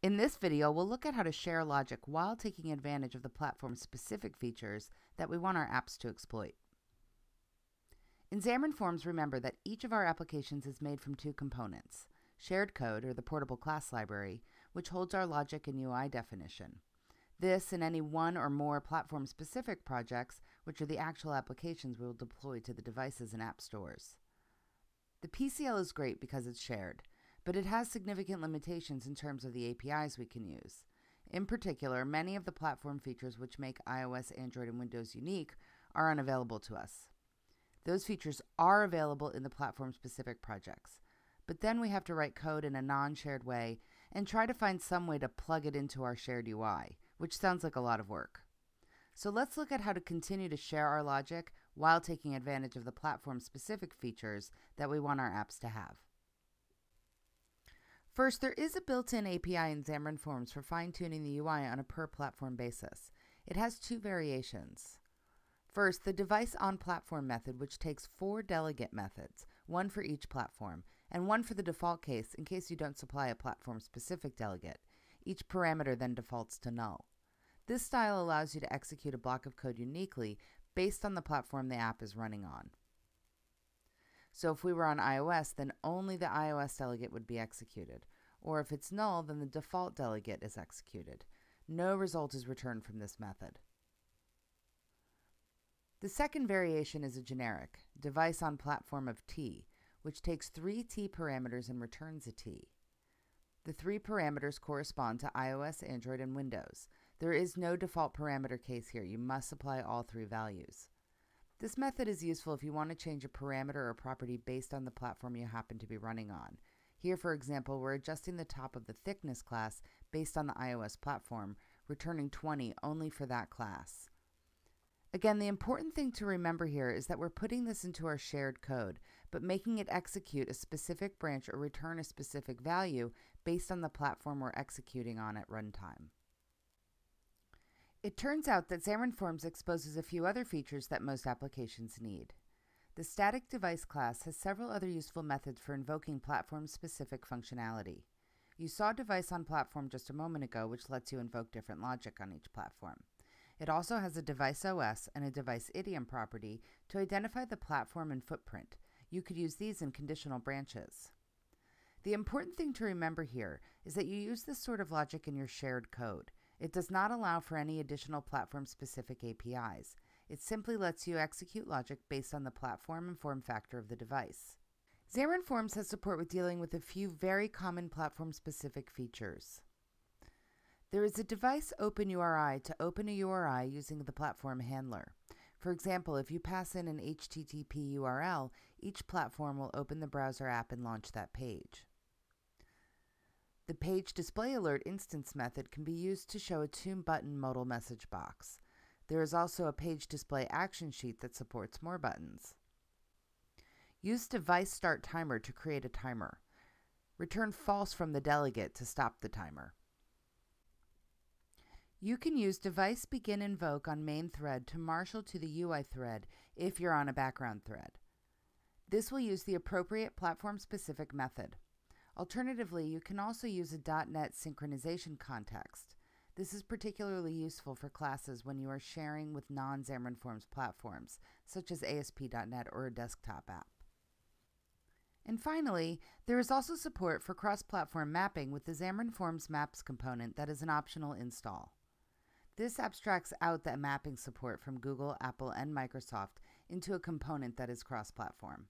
In this video, we'll look at how to share logic while taking advantage of the platform's specific features that we want our apps to exploit. In Xamarin Forms, remember that each of our applications is made from two components, shared code, or the portable class library, which holds our logic and UI definition. This and any one or more platform-specific projects, which are the actual applications we will deploy to the devices and app stores. The PCL is great because it's shared, but it has significant limitations in terms of the APIs we can use. In particular, many of the platform features which make iOS, Android, and Windows unique are unavailable to us. Those features are available in the platform specific projects, but then we have to write code in a non shared way and try to find some way to plug it into our shared UI, which sounds like a lot of work. So let's look at how to continue to share our logic while taking advantage of the platform specific features that we want our apps to have. First, there is a built-in API in Xamarin Forms for fine-tuning the UI on a per-platform basis. It has two variations. First, the device on platform method, which takes four delegate methods, one for each platform, and one for the default case in case you don't supply a platform-specific delegate. Each parameter then defaults to null. This style allows you to execute a block of code uniquely based on the platform the app is running on. So if we were on iOS, then only the iOS delegate would be executed. Or if it's null, then the default delegate is executed. No result is returned from this method. The second variation is a generic, device on platform of T, which takes three T parameters and returns a T. The three parameters correspond to iOS, Android, and Windows. There is no default parameter case here. You must supply all three values. This method is useful if you want to change a parameter or property based on the platform you happen to be running on. Here, for example, we're adjusting the top of the thickness class based on the iOS platform, returning 20 only for that class. Again, the important thing to remember here is that we're putting this into our shared code, but making it execute a specific branch or return a specific value based on the platform we're executing on at runtime. It turns out that Xamarin Forms exposes a few other features that most applications need. The static device class has several other useful methods for invoking platform-specific functionality. You saw device on platform just a moment ago, which lets you invoke different logic on each platform. It also has a device OS and a device idiom property to identify the platform and footprint. You could use these in conditional branches. The important thing to remember here is that you use this sort of logic in your shared code. It does not allow for any additional platform-specific APIs. It simply lets you execute logic based on the platform and form factor of the device. Xamarin Forms has support with dealing with a few very common platform-specific features. There is a device open URI to open a URI using the platform handler. For example, if you pass in an HTTP URL, each platform will open the browser app and launch that page. The page display alert instance method can be used to show a two button modal message box. There is also a page display action sheet that supports more buttons. Use device start timer to create a timer. Return false from the delegate to stop the timer. You can use device begin invoke on main thread to marshal to the UI thread if you're on a background thread. This will use the appropriate platform specific method. Alternatively, you can also use a .NET synchronization context. This is particularly useful for classes when you are sharing with non-Xamarin Forms platforms, such as ASP.NET or a desktop app. And finally, there is also support for cross-platform mapping with the Xamarin Forms Maps component that is an optional install. This abstracts out that mapping support from Google, Apple, and Microsoft into a component that is cross-platform.